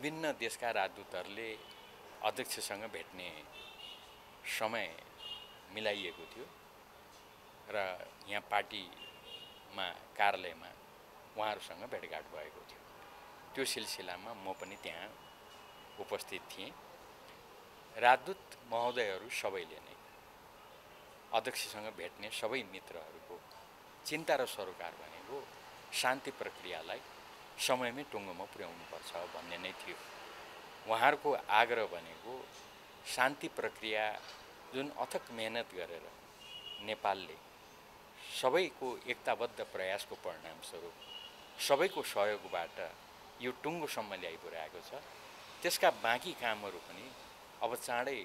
विभिन्न देशका राजदूतहरूले अध्यक्षसँग भेट्ने समय मिलाइएको थियो र यहाँ पार्टीमा कार्यालयमा उहाँहरूसँग भेटघाट भएको थियो। त्यो सिलसिलामा म पनि त्यहाँ उपस्थित थिएँ। राजदूत महोदयहरू सबैले नै अध्यक्षसँग भेट्ने सबै मित्रहरूको चिन्ता र सरोकार भनेको शान्ति प्रक्रियालाई समयमै टुङ्गोमा पुर्याउनुपर्छ भन्ने नै थियो। उहाँहरूको आग्रह भनेको शान्ति प्रक्रिया जुन अथक मेहनत गरेर नेपालले सबैको एकताबद्ध प्रयासको परिणामस्वरूप सबैको सहयोगबाट यो टुङ्गोसम्म ल्याइपुर्याएको छ। त्यसका बाँकी कामहरू पनि अब चाँडै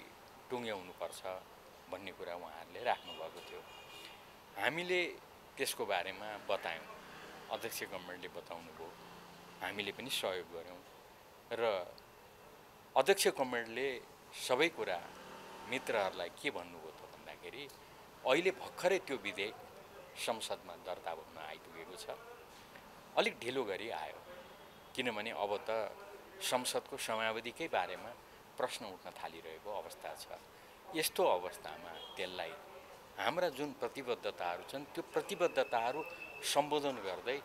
टुङ्ग्याउनुपर्छ भन्ने कुरा उहाँहरूले राख्नुभएको थियो। हामीले त्यसको बारेमा बतायौँ। अध्यक्ष गभर्मेन्टले बताउनु भयो हामीले पनि सहयोग गऱ्यौँ। र अध्यक्ष गभर्मेन्टले सबै कुरा मित्रहरूलाई के भन्नुभयो त भन्दाखेरि अहिले भर्खरै त्यो विधेयक संसदमा दर्ता हुन आइपुगेको छ। अलिक ढिलो गरी आयो। किनभने अब त संसदको समयावधिकै बारेमा प्रश्न उठ्न थालिरहेको अवस्था छ। यस्तो अवस्थामा त्यसलाई हाम्रा जुन प्रतिबद्धताहरू छन् त्यो प्रतिबद्धताहरू सम्बोधन गर्दै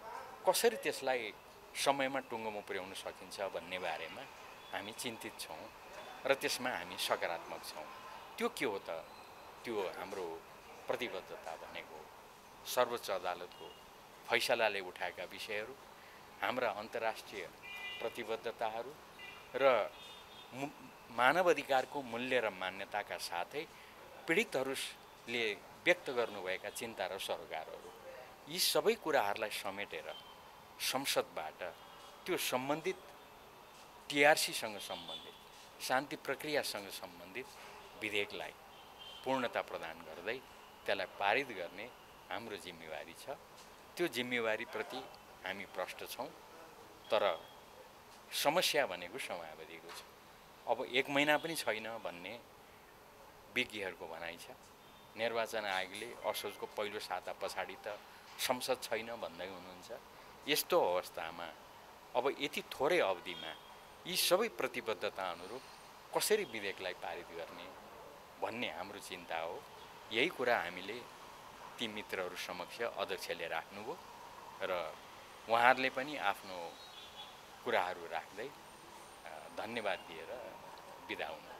कसरी त्यसलाई समयमा टुङ्गोमा पुर्याउन सकिन्छ भन्ने बारेमा हामी चिन्तित छौँ र त्यसमा हामी सकारात्मक छौँ। त्यो के हो त? त्यो हाम्रो प्रतिबद्धता भनेको सर्वोच्च अदालतको फैसलाले उठाएका विषयहरू हाम्रा अन्तर्राष्ट्रिय प्रतिबद्धताहरू र मानव अधिकारको मूल्य र मान्यताका साथै पीडितहरूले व्यक्त गर्नुभएका चिन्ता र सरोकारहरू यी सबै कुराहरूलाई समेटेर संसदबाट त्यो सम्बन्धित टिआरसीसँग सम्बन्धित शान्ति प्रक्रियासँग सम्बन्धित विधेयकलाई पूर्णता प्रदान गर्दै त्यसलाई पारित गर्ने हाम्रो जिम्मेवारी छ। त्यो जिम्मेवारीप्रति हामी प्रष्ट छौँ तर समस्या भनेको समयावधिको छ। अब एक महिना पनि छैन भन्ने विज्ञहरूको भनाइ छ। निर्वाचन आयोगले असोजको पहिलो साता पछाडि त संसद छैन भन्दै हुनुहुन्छ। यस्तो अवस्थामा अब यति थोरै अवधिमा यी सबै प्रतिबद्धता अनुरूप कसरी विधेयकलाई पारित गर्ने भन्ने हाम्रो चिन्ता हो। यही कुरा हामीले ती मित्रहरू समक्ष अध्यक्षले राख्नुभयो र उहाँहरूले पनि आफ्नो कुराहरू राख्दै धन्यवाद दिएर बिदा हुनु।